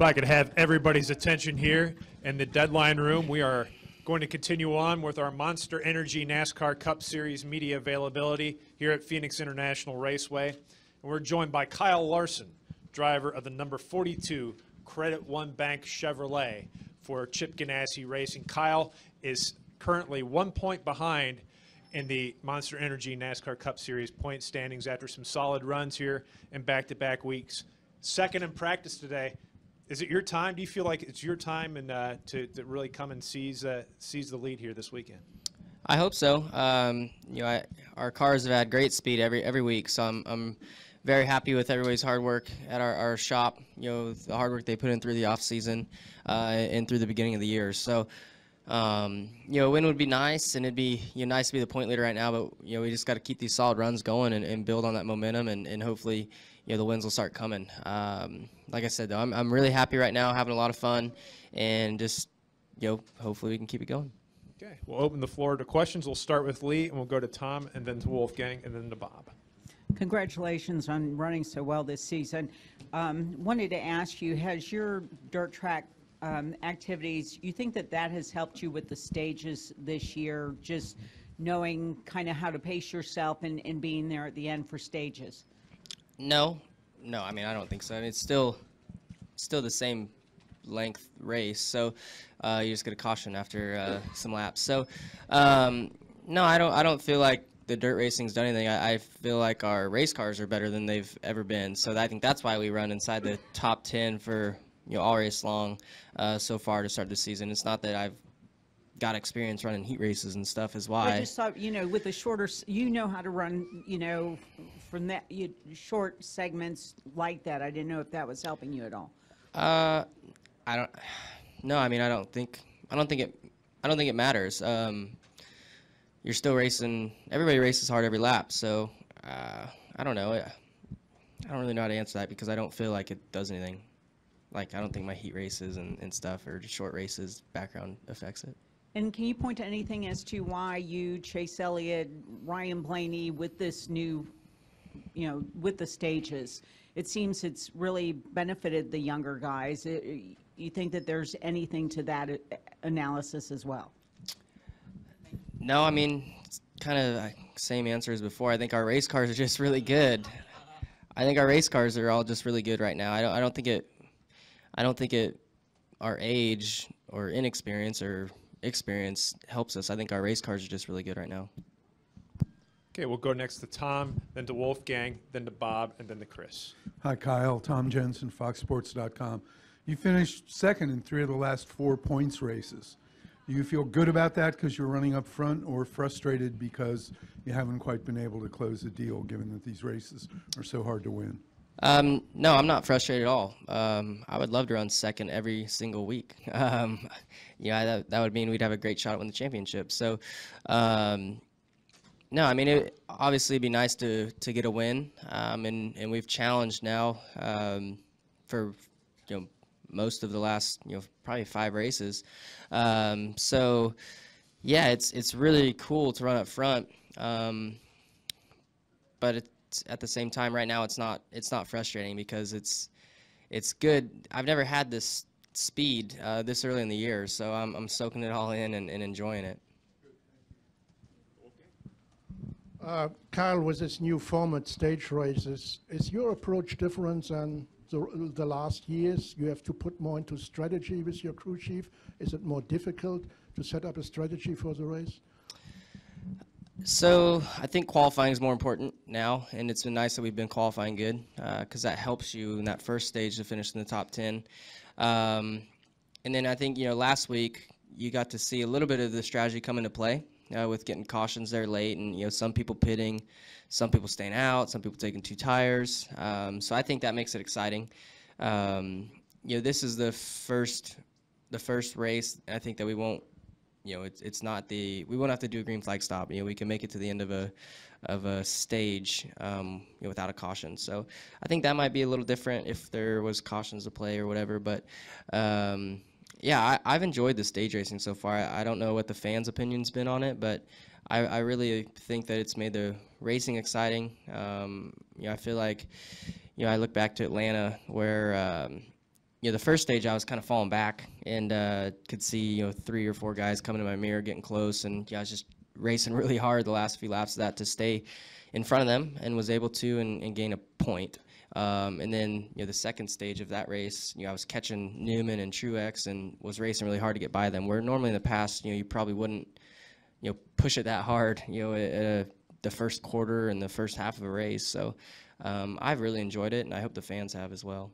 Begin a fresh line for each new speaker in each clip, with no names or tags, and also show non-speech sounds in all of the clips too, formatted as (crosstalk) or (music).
If I could have everybody's attention here in the deadline room, we are going to continue on with our Monster Energy NASCAR Cup Series media availability here at Phoenix International Raceway. And we're joined by Kyle Larson, driver of the number 42 Credit One Bank Chevrolet for Chip Ganassi Racing. Kyle is currently one point behind in the Monster Energy NASCAR Cup Series point standings after some solid runs here in back-to-back weeks. Second in practice today. Is it your time? Do you feel like it's your time and uh, to, to really come and seize uh, seize the lead here this weekend?
I hope so. Um, you know, I, our cars have had great speed every every week, so I'm I'm very happy with everybody's hard work at our, our shop. You know, the hard work they put in through the off season uh, and through the beginning of the year. So. Um, you know, a win would be nice, and it'd be you know, nice to be the point leader right now. But you know, we just got to keep these solid runs going and, and build on that momentum, and, and hopefully, you know, the wins will start coming. Um, like I said, though, I'm, I'm really happy right now, having a lot of fun, and just you know, hopefully we can keep it going.
Okay, we'll open the floor to questions. We'll start with Lee, and we'll go to Tom, and then to Wolfgang, and then to Bob.
Congratulations on running so well this season. Um, wanted to ask you, has your dirt track um, activities, you think that that has helped you with the stages this year, just knowing kind of how to pace yourself and, and being there at the end for stages?
No, no. I mean, I don't think so. I mean, it's still, still the same length race. So uh, you just get a caution after uh, some laps. So um, no, I don't. I don't feel like the dirt racing's done anything. I, I, feel like our race cars are better than they've ever been. So I think that's why we run inside the top 10 for you know all race long uh, so far to start the season. It's not that I've got experience running heat races and stuff is why.
I just thought, you know, with the shorter, you know how to run, you know, from that you, short segments like that. I didn't know if that was helping you at all.
Uh, I don't. (sighs) No, I mean, I don't think. I don't think it. I don't think it matters. Um, you're still racing. Everybody races hard every lap, so uh, I don't know. I don't really know how to answer that because I don't feel like it does anything. Like I don't think my heat races and, and stuff or just short races background affects it.
And can you point to anything as to why you, Chase Elliott, Ryan Blaney, with this new, you know, with the stages, it seems it's really benefited the younger guys. It, you think that there's anything to that uh, analysis as well?
No, I mean, it's kind of same answer as before. I think our race cars are just really good. I think our race cars are all just really good right now. I don't, I don't think it, I don't think it, our age or inexperience or experience helps us. I think our race cars are just really good right now.
Okay, we'll go next to Tom, then to Wolfgang, then to Bob, and then to Chris.
Hi, Kyle. Tom Jensen, FoxSports.com. You finished second in three of the last four points races. Do you feel good about that because you're running up front, or frustrated because you haven't quite been able to close the deal, given that these races are so hard to win?
Um, no, I'm not frustrated at all. Um, I would love to run second every single week. (laughs) Um, yeah, that, that would mean we'd have a great shot at winning the championship. So, um, no, I mean, it obviously it'd be nice to to get a win, um, and and we've challenged now um, for you know most of the last you know probably five races. Um, so yeah, it's it's really cool to run up front, but it's, at the same time, right now it's not it's not frustrating because it's it's good. I've never had this speed uh, this early in the year, so I'm I'm soaking it all in and, and enjoying it.
Uh, Kyle, with this new format, stage races, is your approach different than the, the last years? You have to put more into strategy with your crew chief. Is it more difficult to set up a strategy for the race?
So I think qualifying is more important now, and it's been nice that we've been qualifying good because uh, that helps you in that first stage to finish in the top 10. Um, and then I think, you know, last week you got to see a little bit of the strategy come into play uh, with getting cautions there late, and you know some people pitting, some people staying out, some people taking two tires. Um, so I think that makes it exciting. Um, you know, this is the first the first race. I think that we won't. You know, it's it's not the we won't have to do a green flag stop. You know, we can make it to the end of a of a stage um, you know, without a caution. So I think that might be a little different if there was cautions to play or whatever. But um, yeah, I, have enjoyed the stage racing so far. I, I, don't know what the fans' opinion's been on it, but I, I really think that it's made the racing exciting. Um, you know, I feel like, you know, I look back to Atlanta where, um, you know, the first stage I was kind of falling back and uh, could see you know three or four guys coming to my mirror, getting close, and yeah, I was just racing (laughs) really hard the last few laps of that to stay in front of them, and was able to and, and gain a point. Um, and then you know the second stage of that race, you know, I was catching Newman and Truex and was racing really hard to get by them. Where normally in the past, you know, you probably wouldn't you know push it that hard, you know, at, the first quarter and the first half of a race. So um, I've really enjoyed it, and I hope the fans have as well.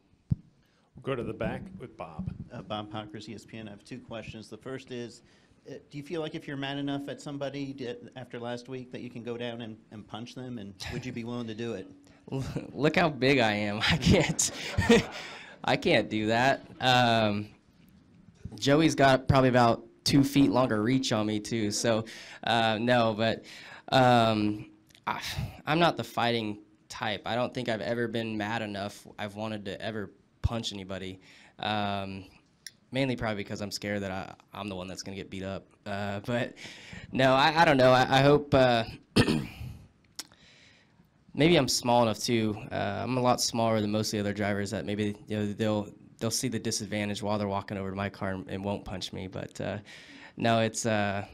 We'll go to the back with Bob.
Uh, Bob Pockrass, ESPN. I have two questions. The first is, uh, do you feel like if you're mad enough at somebody di- after last week that you can go down and, and punch them? And would you be willing to do it? (laughs)
Look how big I am. (laughs) I can't. (laughs) I can't do that. Um, Joey's got probably about two feet longer reach on me too. So uh, no, but um, I, I'm not the fighting type. I don't think I've ever been mad enough. I've wanted to ever punch anybody. Um, mainly probably because I'm scared that I, I'm the one that's gonna get beat up. Uh, but no, I, I don't know. I, I hope. Uh, (clears throat) maybe I'm small enough too. Uh, I'm a lot smaller than most of the other drivers that maybe you know they'll they'll see the disadvantage while they're walking over to my car and, and won't punch me. But uh, no, it's uh,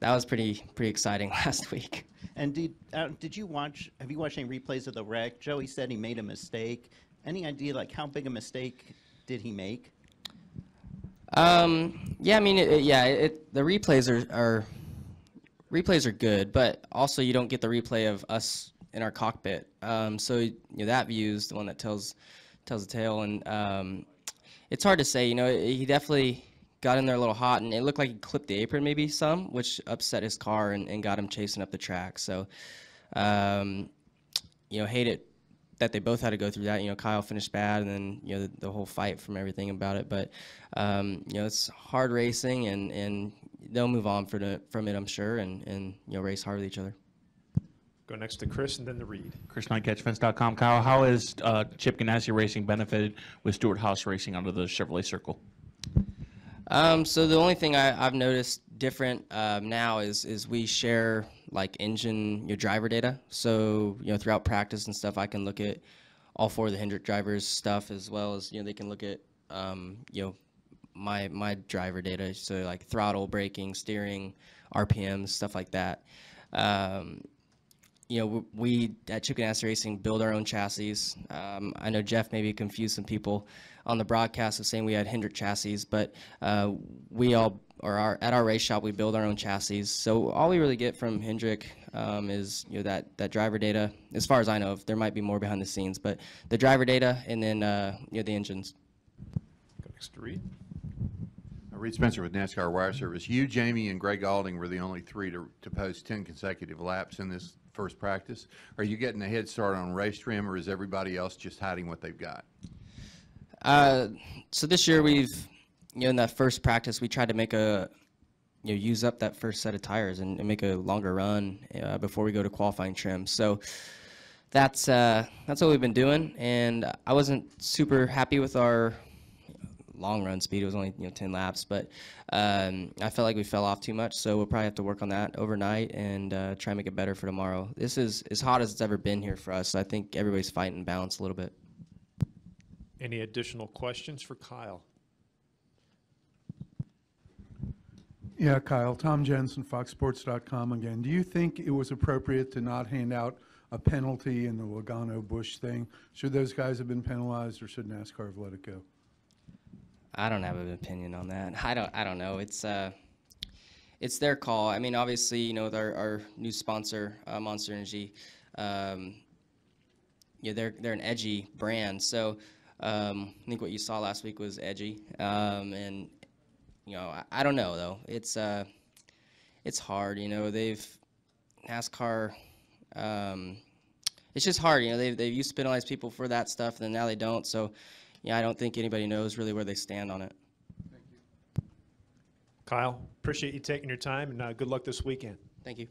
that was pretty pretty exciting (laughs) last week.
And did, uh, did you watch, have you watched any replays of the wreck? Joey said he made a mistake. Any idea, like, how big a mistake did he make?
Um, yeah, I mean, it, it- yeah, it, the replays are, are replays are good, but also you don't get the replay of us in our cockpit. Um, so you know that view is the one that tells tells the tale, and um, it's hard to say. You know, he definitely got in there a little hot, and it looked like he clipped the apron maybe some, which upset his car and, and got him chasing up the track. So, um, you know, hate it that they both had to go through that. You know, Kyle finished bad, and then you know the, the whole fight from everything about it. But um, you know, it's hard racing, and and they'll move on from it, from it, I'm sure, and and you know, race hard with each other.
Go next to Chris and then the Reid.
Chris Knight, CatchFence.com. Kyle, how has uh, Chip Ganassi Racing benefited with Stewart-Haas Racing under the Chevrolet Circle?
Um, so the only thing I, I've noticed different um, now is is we share like engine your driver data. So you know throughout practice and stuff, I can look at all four of the Hendrick drivers' stuff as well as you know they can look at um, you know my my driver data. So like throttle, braking, steering, RPMs, stuff like that. Um, you know, we at Chip Ganassi Racing build our own chassis. Um, I know Jeff maybe confused some people on the broadcast of saying we had Hendrick chassis, but uh, we all, or our, at our race shop, we build our own chassis. So all we really get from Hendrick um, is you know that that driver data. As far as I know, there might be more behind the scenes, but the driver data and then uh, you know the engines.
Go next to
Reid. Reid Spencer with NASCAR Wire Service. You, Jamie, and Greg Alding were the only three to, to post 10 consecutive laps in this first practice. Are you getting a head start on race trim, or is everybody else just hiding what they've got?
Uh, so this year we've, you know, in that first practice we tried to make a, you know, use up that first set of tires and, and make a longer run uh, before we go to qualifying trim. So that's uh, that's what we've been doing, and I wasn't super happy with our long run speed. It was only you know 10 laps, but um, I felt like we fell off too much. So we'll probably have to work on that overnight and uh, try and make it better for tomorrow. This is as hot as it's ever been here for us. So I think everybody's fighting balance a little bit.
Any additional questions for Kyle?
Yeah, Kyle, Tom Jensen, FoxSports.com again. Do you think it was appropriate to not hand out a penalty in the Logano Bush thing? Should those guys have been penalized, or should NASCAR have let it go?
I don't have an opinion on that. I don't. I don't know. It's uh, it's their call. I mean, obviously, you know, our, our new sponsor, uh, Monster Energy, um, yeah, they're they're an edgy brand. So um, I think what you saw last week was edgy. Um, and you know, I, I don't know though. It's uh, it's hard. You know, they've NASCAR. Um, it's just hard. You know, they they used to penalize people for that stuff, and now they don't. So, yeah, I don't think anybody knows really where they stand on it.
Kyle, appreciate you taking your time and uh, good luck this weekend.
Thank you.